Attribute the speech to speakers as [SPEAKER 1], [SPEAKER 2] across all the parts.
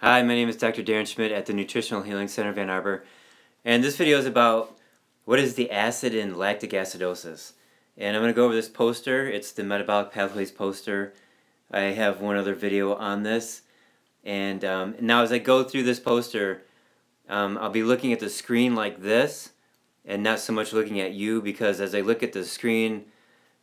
[SPEAKER 1] Hi, my name is Dr. Darren Schmidt at the Nutritional Healing Center of Ann Arbor, and this video is about what is the acid in lactic acidosis. And I'm going to go over this poster. It's the Metabolic Pathways poster. I have one other video on this. And um, now as I go through this poster, um, I'll be looking at the screen like this and not so much looking at you because as I look at the screen,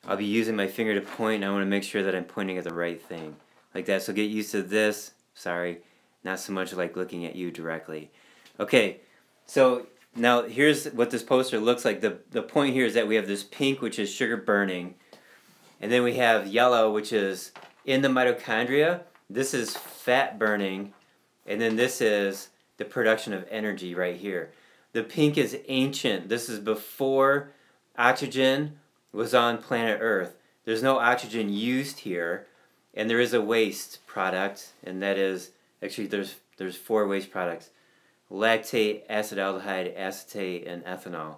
[SPEAKER 1] I'll be using my finger to point and I want to make sure that I'm pointing at the right thing. Like that. So get used to this. Sorry not so much like looking at you directly. Okay, so now here's what this poster looks like. The, the point here is that we have this pink, which is sugar burning, and then we have yellow, which is in the mitochondria. This is fat burning, and then this is the production of energy right here. The pink is ancient. This is before oxygen was on planet Earth. There's no oxygen used here, and there is a waste product, and that is Actually, there's there's four waste products: lactate, acetaldehyde, acetate, and ethanol.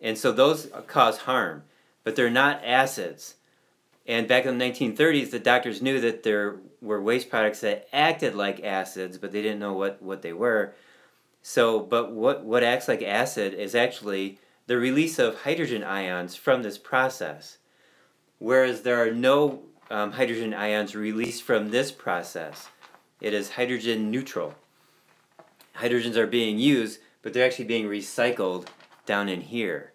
[SPEAKER 1] And so those cause harm, but they're not acids. And back in the 1930s, the doctors knew that there were waste products that acted like acids, but they didn't know what, what they were. So, but what, what acts like acid is actually the release of hydrogen ions from this process. Whereas there are no um, hydrogen ions released from this process it is hydrogen neutral. Hydrogens are being used, but they're actually being recycled down in here.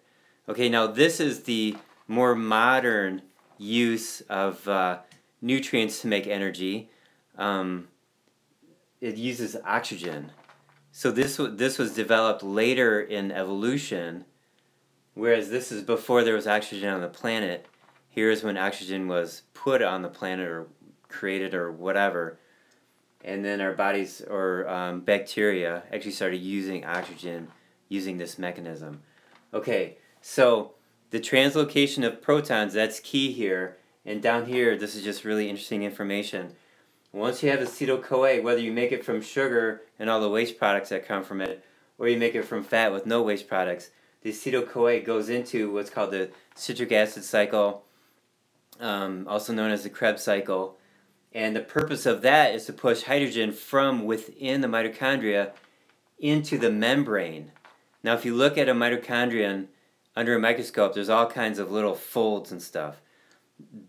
[SPEAKER 1] Okay, now this is the more modern use of uh, nutrients to make energy. Um, it uses oxygen. So this this was developed later in evolution, whereas this is before there was oxygen on the planet. Here's when oxygen was put on the planet or created or whatever and then our bodies or um, bacteria actually started using oxygen using this mechanism. Okay, so the translocation of protons, that's key here. And down here, this is just really interesting information. Once you have acetyl-CoA, whether you make it from sugar and all the waste products that come from it, or you make it from fat with no waste products, the acetyl-CoA goes into what's called the citric acid cycle, um, also known as the Krebs cycle, and the purpose of that is to push hydrogen from within the mitochondria into the membrane. Now, if you look at a mitochondrion under a microscope, there's all kinds of little folds and stuff.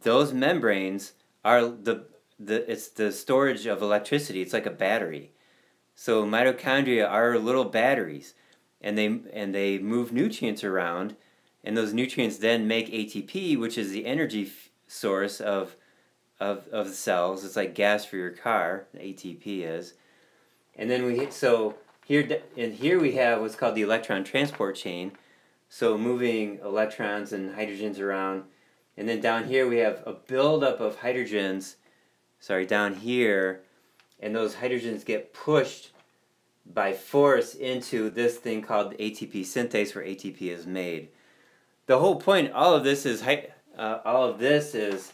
[SPEAKER 1] Those membranes are the, the it's the storage of electricity. It's like a battery. So mitochondria are little batteries, and they and they move nutrients around, and those nutrients then make ATP, which is the energy source of of, of the cells. It's like gas for your car, ATP is. And then we hit so here and here we have what's called the electron transport chain. So moving electrons and hydrogens around. And then down here we have a buildup of hydrogens, sorry, down here, and those hydrogens get pushed by force into this thing called ATP synthase where ATP is made. The whole point, all of this is, uh, all of this is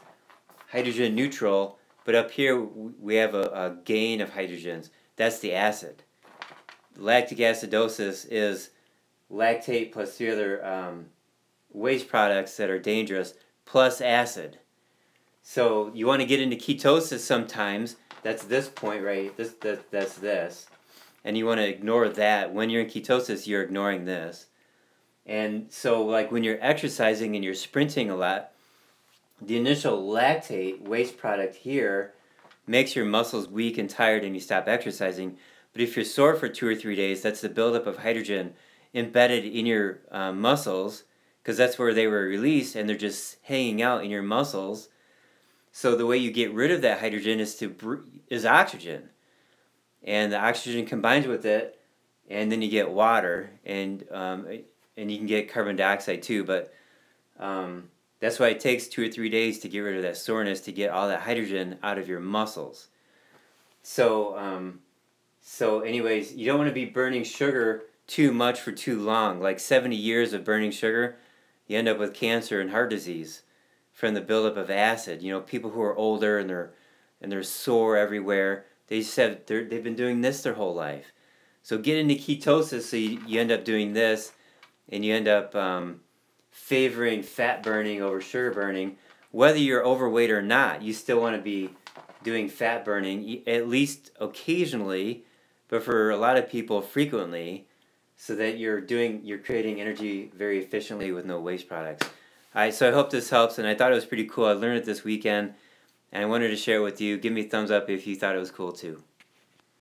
[SPEAKER 1] hydrogen neutral, but up here we have a, a gain of hydrogens. That's the acid. Lactic acidosis is lactate plus three other um, waste products that are dangerous plus acid. So you want to get into ketosis sometimes. That's this point right. This that, that's this, and you want to ignore that. When you're in ketosis, you're ignoring this. And so, like when you're exercising and you're sprinting a lot, the initial lactate waste product here makes your muscles weak and tired and you stop exercising. But if you're sore for two or three days, that's the buildup of hydrogen embedded in your uh, muscles because that's where they were released and they're just hanging out in your muscles. So the way you get rid of that hydrogen is to is oxygen, and the oxygen combines with it, and then you get water and um, and you can get carbon dioxide too. But um, that's why it takes two or three days to get rid of that soreness to get all that hydrogen out of your muscles. So, um, so anyways, you don't want to be burning sugar too much for too long. Like 70 years of burning sugar, you end up with cancer and heart disease from the buildup of acid. You know, people who are older and they're and they're sore everywhere. They just have they've been doing this their whole life. So get into ketosis, so you, you end up doing this, and you end up um, favoring fat burning over sugar burning, whether you're overweight or not, you still want to be doing fat burning at least occasionally, but for a lot of people frequently, so that you're doing you're creating energy very efficiently with no waste products. All right, so I hope this helps, and I thought it was pretty cool. I learned it this weekend, and I wanted to share it with you. Give me a thumbs up if you thought it was cool too.